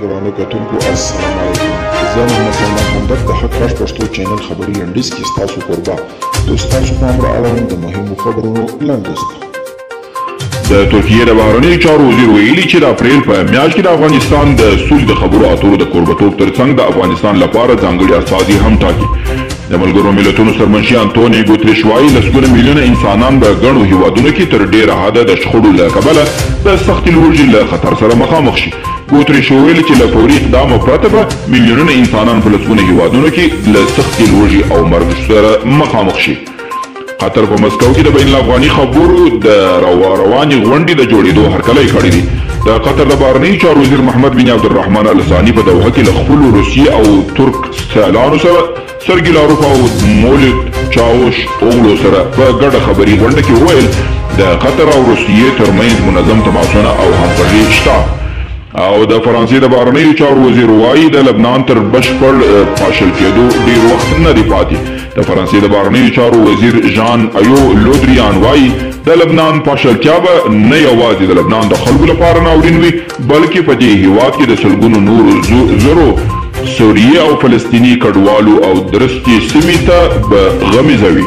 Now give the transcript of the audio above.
ګرانو کتونکو السلام علیکم زه محمد سلمان همدرد د حق غږ پښتو چینل خبري لنډیز کې ستاسو کوربه او ستاسو په امر اړوند د مهمو خبرونو لنډیز د ترکیې د بهرنیو چارو وزیر ویلي چې د اپریل په میاشت کې د افغانستان د سولې د خبرو اترو د کوربتوب ترڅنګ د افغانستان لپاره ځانګړي استازي هم ټاکي د ملګرو ملتونو سرمنشي انتوني ګوترېش وايي، لسګونه میلیونه انسانان به ګڼو هېوادونو کې تر ډېره حده د شخړو له کبله د سختې لوږې له خطر سره مخامخ شي. ګوترېش وویل چې له فوري اقدامه پرته به میلیونونه انسانان په لسګونه هېوادونو کې له سختې لوږې او مرګ سره مخامخ شي. قطر په مسکو کې د بین الافغاني خبرو د روانې غونډې د جوړېدو هرکلی کړی دی. د قطر د بهرنیو چارو وزیر محمد بن عبدالرحمن الثاني په دوحه کې له خپلو روسي او ترک سیالانو سره سرګي لاروف او مولود چاوش اوغلو سره په ګډه خبري غونډه کې وویل، د قطر او روسیې ترمنځ منظم تماسونه او همغږي شته. او د فرانسې د بهرنیو چارو وزیر وایي د لبنان تر بشپړ پاشل کېدو ډیر وخت نه دی پاتې د فرانسې د بهرنیو چارو وزیر ژان ایو لودریان وایي د لبنان پاشلتیا به نه یوازې د لبنان د خلکو لپاره ناورین وي بلکې په دې هیواد کې د سلګونو نورو زرو سوریې او فلسطیني کډوالو او درستې سیمې ته به غمیزه وي